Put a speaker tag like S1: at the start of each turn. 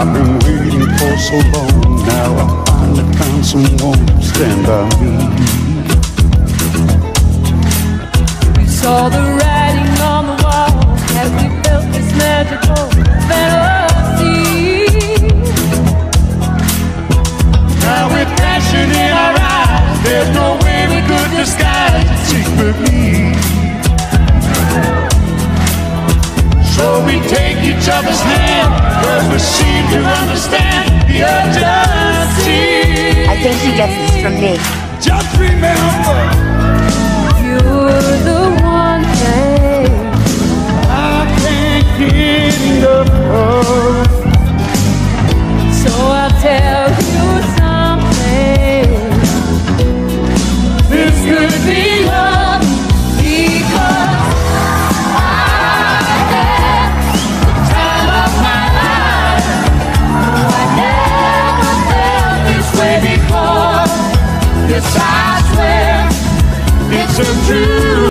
S1: I've been waiting for so long. Now I finally found someone to stand by me.
S2: We saw the writing on the wall as we felt this magical fantasy.
S1: Now with passion in our eyes, there's no way we could disguise it secretly. So we take each other's hand, we seem to understand the urgency.
S3: I think he gets this from me.
S1: Just remember,
S2: I swear
S1: It's a truth.